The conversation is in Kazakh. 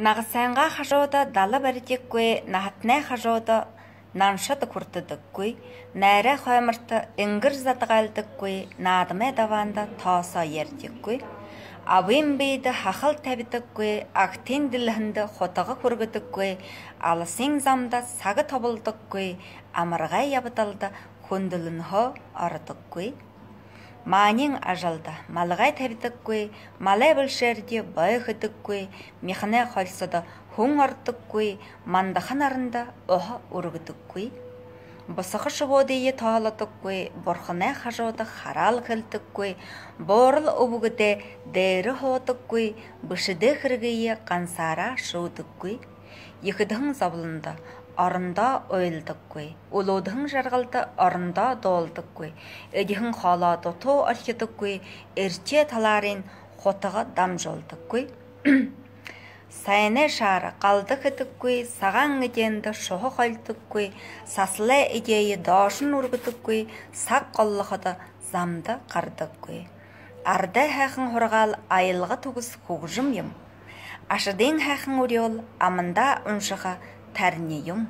Нағысанға хажода далы бәрітеккөй, нахатнай хажода наншады күртідіккөй, нәрі хоймырты үңгір затығалдықкөй, надымы даванда таса ертеккөй. Абын бейді хақыл тәбітіккөй, ақтен ділігінді хотығы көргітіккөй, алысың замда сағы тобылдықкөй, амырғай ябыталды хүнділін хо арытықкөй. Манин ажалда малгай табитыккуй, малай бүлшерде бай хытыккуй, механе холсада хуң артыккуй, мандахан арында оха ургытыккуй. Босақы шыбодые таалатыккуй, борхане хажода харал хылтыккуй, борыл убугыте дәрі хотыккуй, бышыды хыргые қансара шудыккуй. Екідің забылында арында ойлдық кой. Улудың жарғалды арында долдық кой. Эдіхін халады то. Эрче таларын хотыға дам жолдық кой. Сайны шары қалды кітік кой, саған еденді шоғы қалтық кой, сасылы идеи дашын ұргытық кой, сақ қоллықыды замды қардық кой. Арды хәқін хұрғал айылғы тұғыз қуғжым ем. Ашыдың хәқін ұриол, амында ұншыға Тернієм